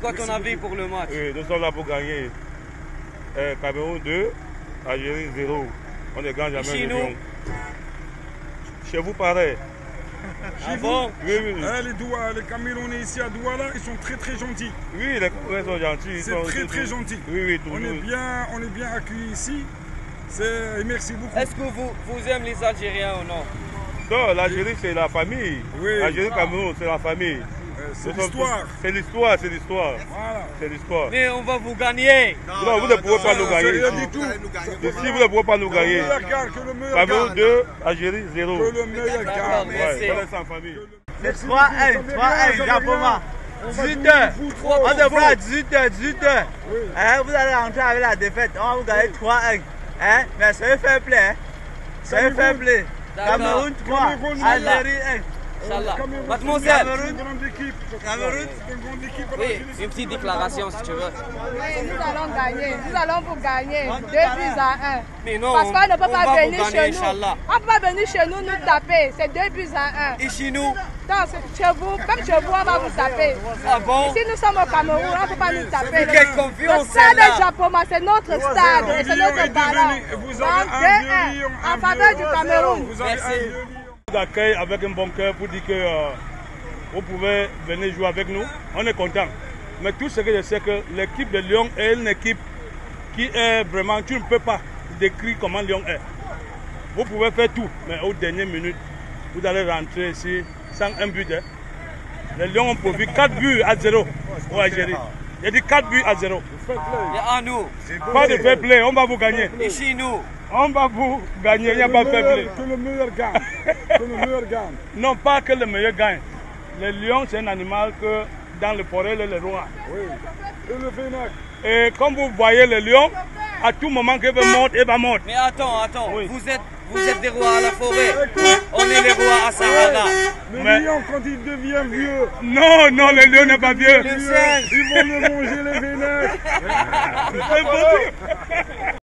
quoi ton avis pour le match? Oui, nous sommes là pour gagner. Euh, Cameroun 2, Algérie 0. On ne gagne jamais Chez le nous? Chez vous, pareil. Ah bon? Oui, oui, oui. Hein, les, Doua, les Camerounais ici à Douala, ils sont très très gentils. Oui, les Camerounais sont gentils. ils C'est sont très très gentil. Oui, oui, On est bien, on est bien accueillis ici. C'est- merci beaucoup. Est-ce que vous, vous aimez les Algériens ou non? Non, l'Algérie, c'est la famille. Oui. L'Algérie, Cameroun, c'est la famille. C'est l'histoire. C'est l'histoire, c'est l'histoire. Voilà. C'est l'histoire. Mais on va vous gagner. Non, vous ne pouvez pas nous C'est gagner. rien du tout. Ici, vous ne pouvez pas nous gagner. Cameroun gagne. 2, Algérie 0. Que le meilleur gagne. Ouais, sans famille. Merci 3-1, beaucoup, ça fait 3-1, bien, ça fait Japoma. bien. On va 18 jouer heures. au foot, On faut- se prend à faut- 18h, 18h. Oui. Hein, vous allez rentrer avec la défaite. On va vous gagner 3-1. Hein, mais soyez fair play. Hein. Soyez fair Cameroun. play. Cameroun 3, Cameroun, Algérie 1. Inch'Allah. Cameroun. Cameroun. Oui, une petite déclaration si tu veux. Oui, nous allons gagner. Nous allons vous gagner. Deux buts à un. Mais non, Parce qu'on ne peut pas venir gagner, chez nous. On ne peut pas venir chez nous nous taper. C'est deux buts à un. Et chez nous c'est chez vous, même chez vous, on va vous taper. Ah bon? Ici, nous sommes au Cameroun, on ne peut pas nous taper. Quelle Le confiance stade celle-là de Japoma, c'est notre stade c'est notre ballon. devenu- Vous avez un 2-1 vieux lion, en un faveur du Cameroun. Vous avez Merci. Accueille avec un bon cœur pour dire que euh, vous pouvez venir jouer avec nous. On est content. Mais tout ce que je sais que l'équipe de Lyon est une équipe qui est vraiment, tu ne peux pas décrire comment Lyon est. Vous pouvez faire tout, mais aux dernières minutes, vous allez rentrer ici sans un but. hein. Les Lions ont produit 4 buts à 0 au Algérie. J'ai dit 4 buts à 0. Et à nous Pas de fair play, on va vous gagner. Chez nous On va vous gagner, il n'y a pas de fair play. Que le meilleur gagne. Que le meilleur gagne. Non, pas que le meilleur gagne. Le lion, c'est un animal que dans le forêt, le roi. Oui. Et le Vénac. Et comme vous voyez le lion, à tout moment qu'il veut mordre, il va mordre. Mais attends, attends, Oui. vous êtes vous êtes des rois à la forêt. On est les rois à Sahara. Le Mais- lion, quand il devient vieux, Non, non, le lion n'est pas vieux. Le singe. ils vont le manger les vénacs. C'est.